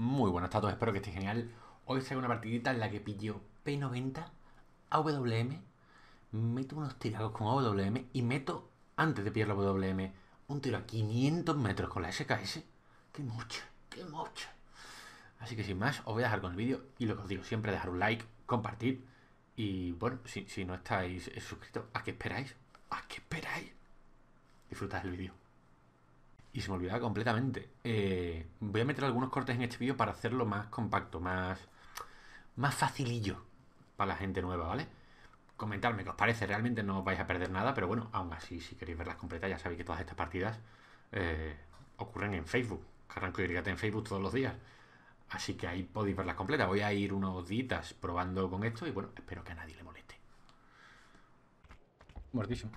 Muy buenas a todos, espero que estéis genial. Hoy traigo una partidita en la que pillo P90, AWM, meto unos tirados con AWM y meto, antes de pillar la AWM, un tiro a 500 metros con la SKS. ¡Qué mocha! ¡Qué mocha! Así que sin más, os voy a dejar con el vídeo y lo que os digo siempre, dejar un like, compartir y bueno, si, si no estáis suscritos, ¿a qué esperáis? ¿A qué esperáis? Disfrutad del vídeo. Y se me olvidaba completamente. Eh, voy a meter algunos cortes en este vídeo para hacerlo más compacto, más, más facilillo para la gente nueva, ¿vale? Comentadme qué os parece, realmente no vais a perder nada, pero bueno, aún así, si queréis verlas completas, ya sabéis que todas estas partidas eh, ocurren en Facebook. Arranco y en Facebook todos los días. Así que ahí podéis verlas completas. Voy a ir unos días probando con esto y bueno, espero que a nadie le moleste. Muertísimo.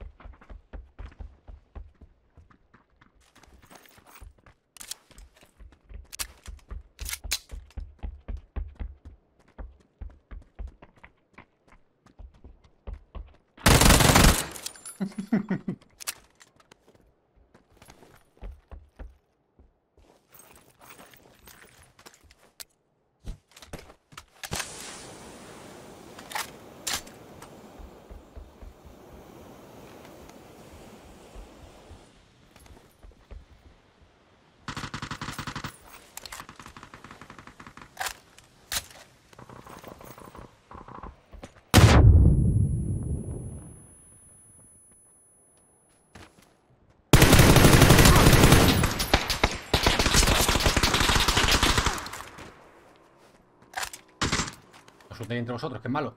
Os entre vosotros, que es malo.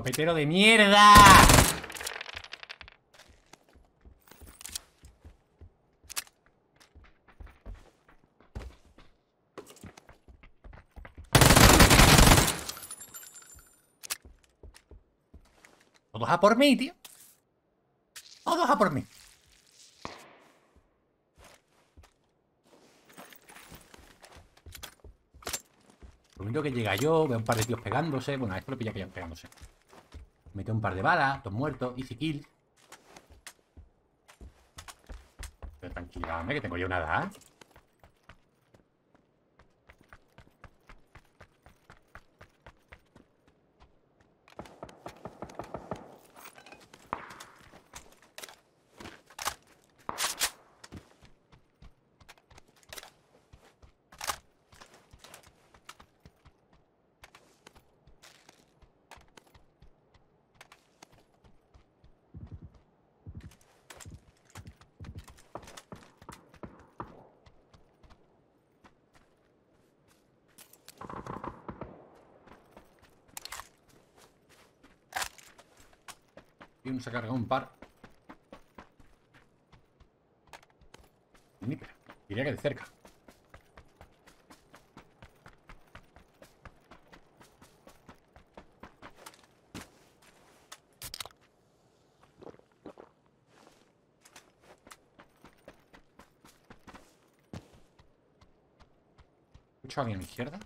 ¡Copetero de mierda! Todos a por mí, tío. Todos a por mí. Lo único que llega yo, veo un par de tíos pegándose. Bueno, a esto lo pilla pegándose. Mete un par de balas, dos muertos, easy kill. Pero tranquilidad, que tengo yo nada. Se ha cargado un par. Sniper. Diría que de cerca. ¿Escucho a alguien a mi izquierda?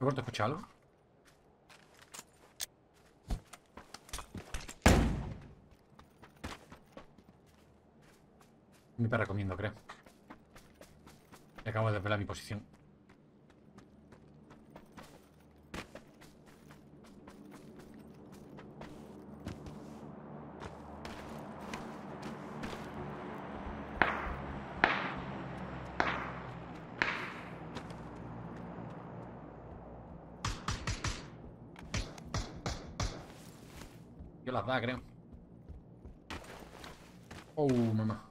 ¿Te escucha algo? Me perra comiendo, creo. Acabo de desvelar mi posición. las da, creo. Oh, mamá.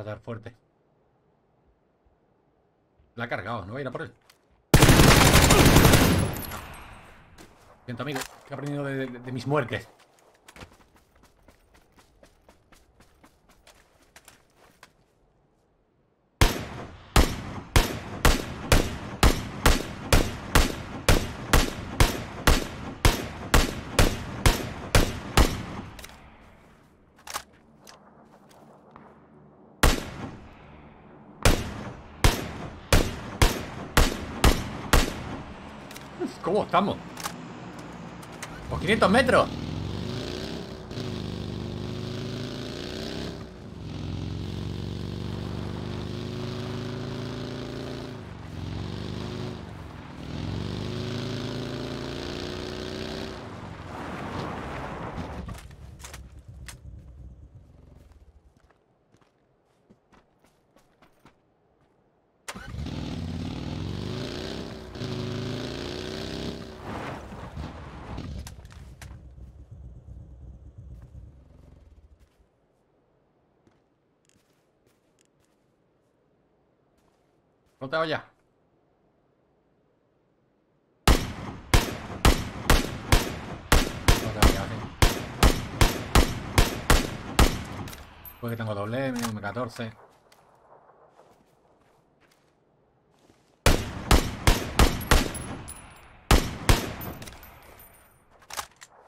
A dar fuerte. La ha cargado, no voy a ir a por él. Siento, amigo, que he aprendido de mis muertes. ¿Cómo estamos? ¡Por 500 metros! Vayas, sí. Pues que tengo doble M, M14. El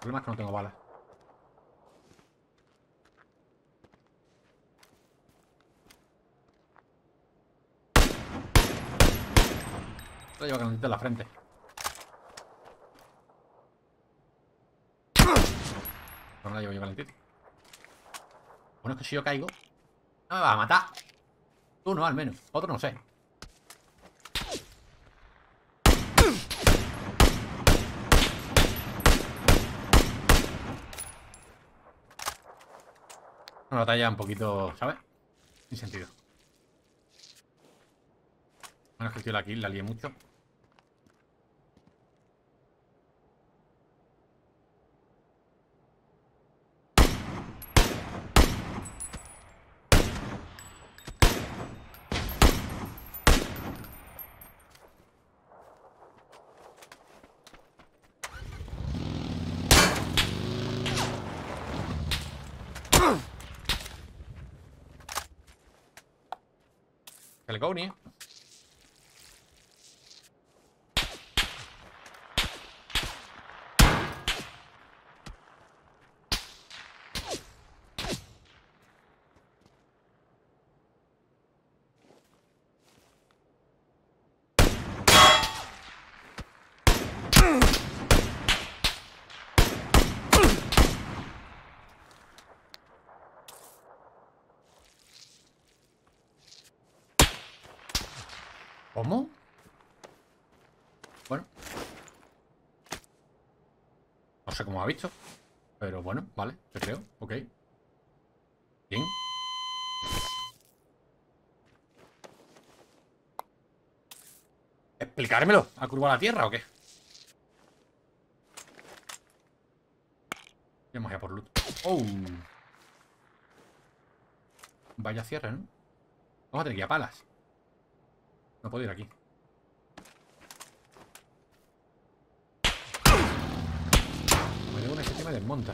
problema es que no tengo balas. Lo llevo calentito en la frente. No la llevo yo calentito. Bueno, es que si yo caigo... No me va a matar. Tú no, al menos. Otro no sé. Una batalla un poquito, ¿sabes? Sin sentido. Bueno, es que el tío la kill la lié mucho. Pellegoni. ¿Cómo? Bueno. No sé cómo ha visto. Pero bueno, vale, te creo. Ok. Bien. ¿Explicármelo? ¿Ha curvado la tierra o qué? Vamos a ir a por loot. ¡Oh! Vaya cierre, ¿no? Vamos a tener que ir a palas. No puedo ir aquí. Me llevo una que me desmonta.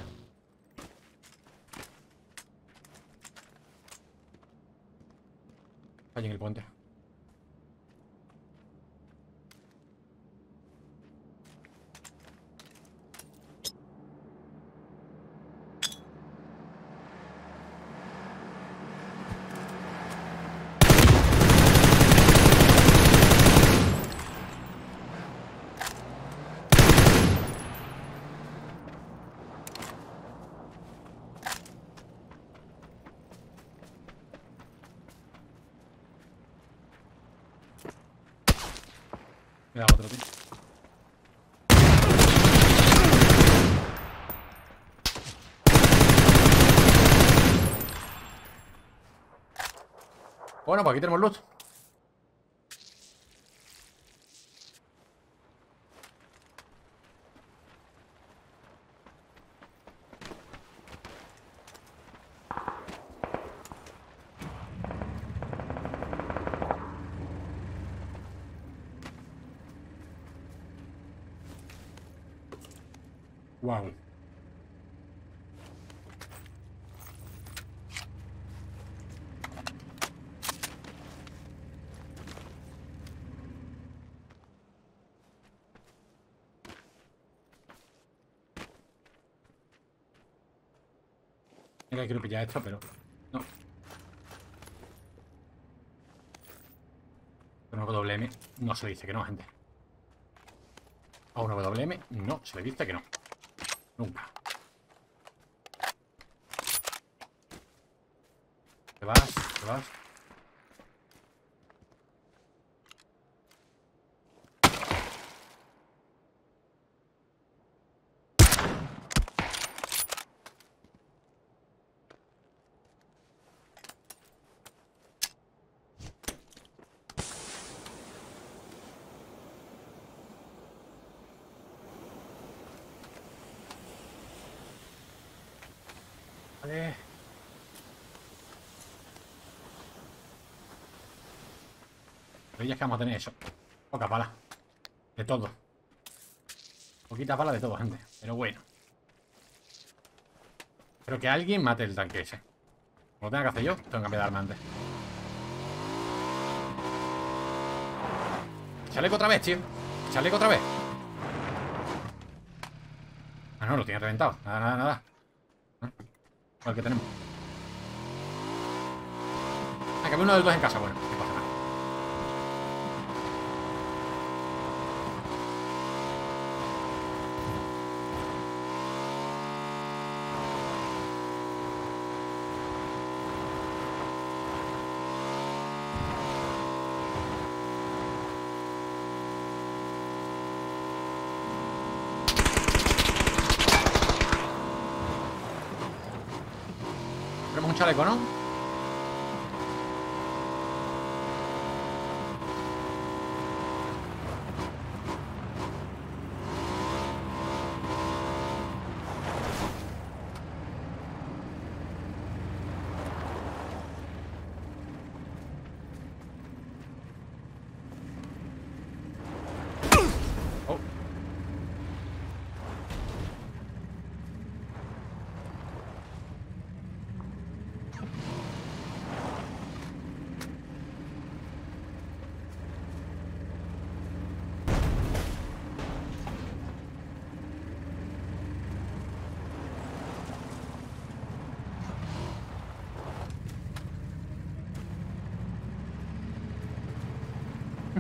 Allí en el puente. Me da otro, tío. Bueno, pues aquí tenemos loot. Mira, quiero pillar esto, pero... No. Un WM no se le dice que no, gente. A un WM no se le dice que no. Nunca. Te vas, te vas. Vale. Pero ya es que vamos a tener eso. Poca pala. De todo. Poquita pala de todo, gente. Pero bueno. Pero que alguien mate el tanque ese. Como lo tenga que hacer yo, tengo que cambiar de arma antes. Chaleco otra vez, tío. Chaleco otra vez. Ah, no, lo tiene reventado. Nada, nada, nada. ¿Cuál que tenemos? Ah, que uno de los dos en casa. Bueno, no pasa chaleco, ¿no?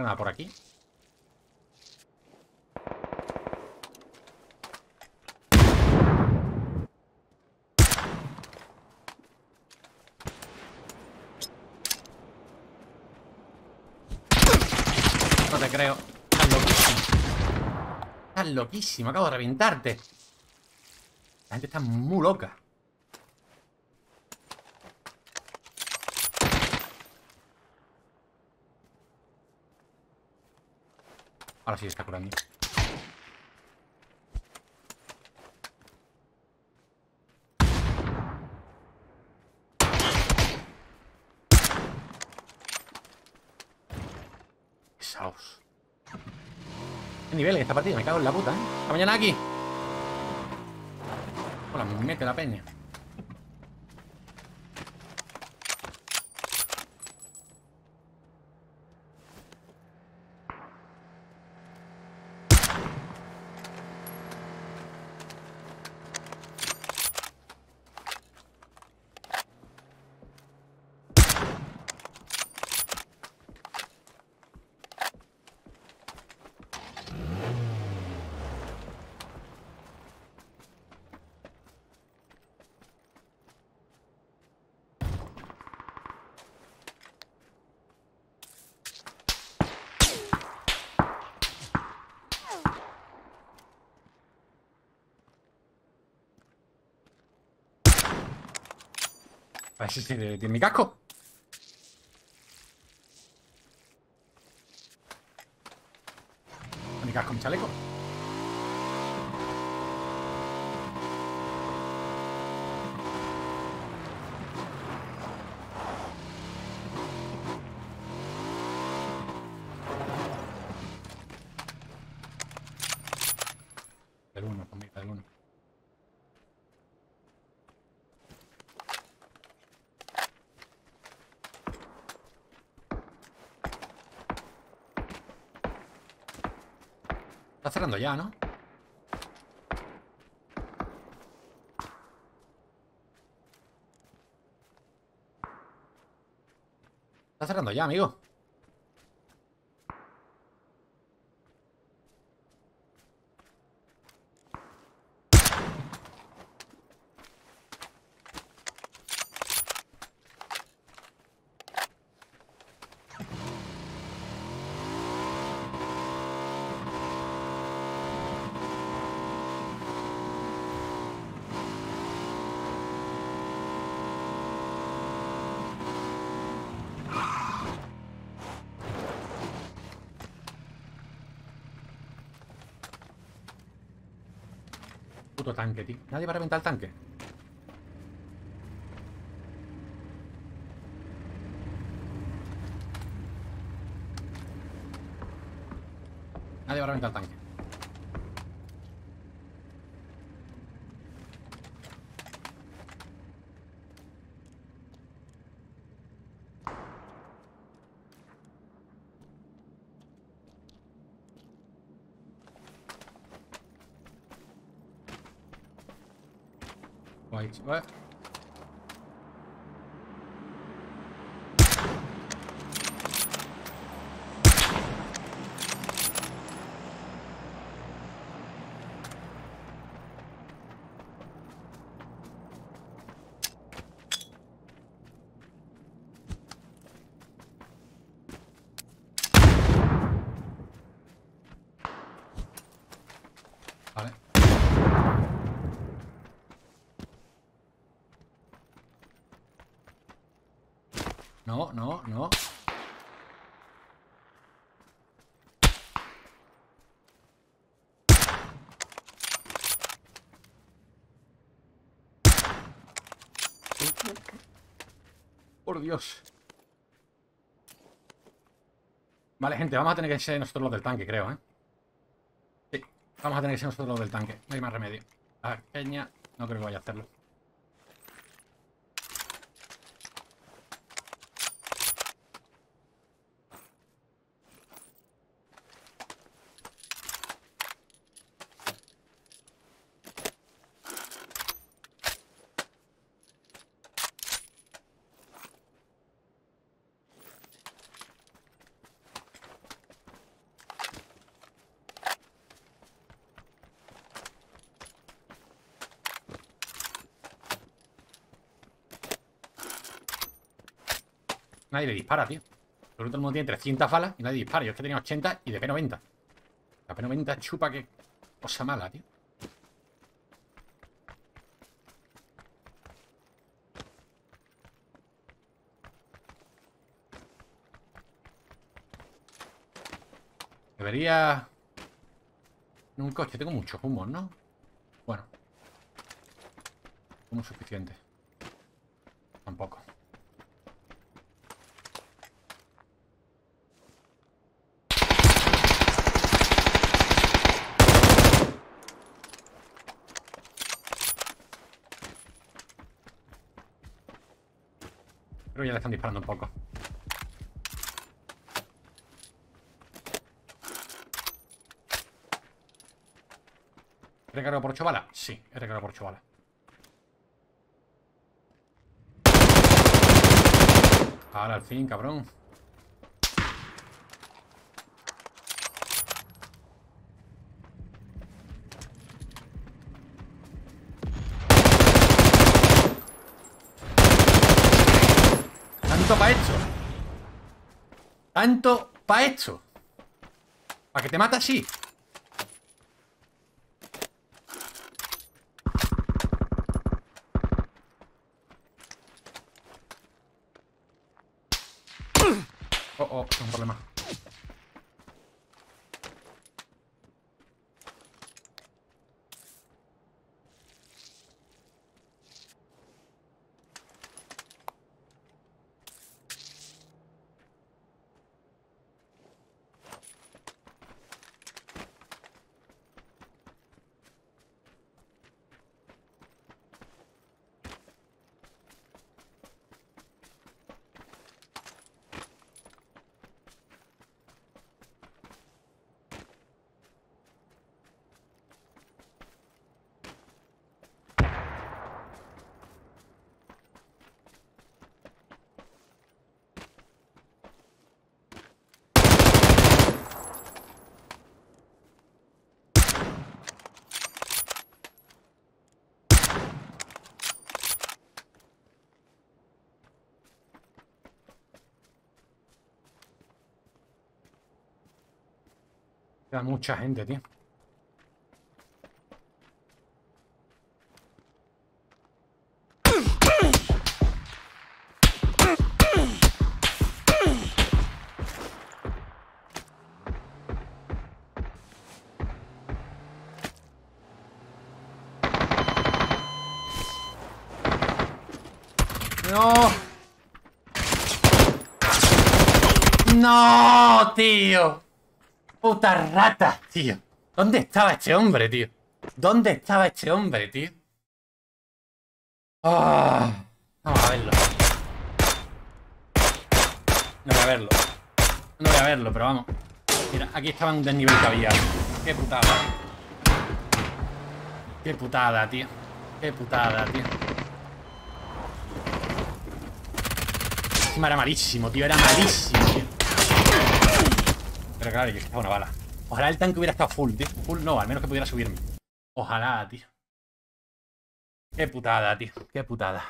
granada por aquí. No te creo. Estás loquísimo. Estás loquísimo. Acabo de reventarte. La gente está muy loca. Ahora sí está curando. Pesaos. ¿Qué nivel en esta partida? Me cago en la puta, ¿eh? ¡Hasta mañana aquí! Hola, me mete la peña. A ver si tiene mi casco. Mi casco, mi chaleco. Está cerrando ya, ¿no? Está cerrando ya, amigo. Tanque, tío. Nadie va a reventar el tanque. Nadie va a reventar el tanque. 喂。No. Por Dios. Vale, gente, vamos a tener que ser nosotros los del tanque, creo, ¿eh? Sí, vamos a tener que ser nosotros los del tanque. No hay más remedio. La peña no creo que vaya a hacerlo. Nadie le dispara, tío. Todo el mundo tiene 300 balas y nadie dispara. Yo es que tenía 80 y de P90. La P90 chupa que cosa mala, tío. Debería... En un coche tengo muchos humos, ¿no? Bueno. Humo suficiente. Tampoco. Creo ya le están disparando un poco. ¿He recargado por 8 balas? Sí, he recargado por 8 balas. Ahora al fin, cabrón. Tanto pa' esto. Tanto pa' esto. Para que te mata así. Queda mucha gente, tío. No. No, tío. Puta rata, tío. ¿Dónde estaba este hombre, tío? ¿Dónde estaba este hombre, tío? Ah, vamos a verlo. No voy a verlo. No voy a verlo, pero vamos. Mira, aquí estaba un desnivel que había. Qué putada. Qué putada, tío. Qué putada, tío. Encima era malísimo, tío. Era malísimo, tío. Pero claro, yo estaba una bala. Ojalá el tanque hubiera estado full, tío. Full no, al menos que pudiera subirme. Ojalá, tío. Qué putada, tío. Qué putada.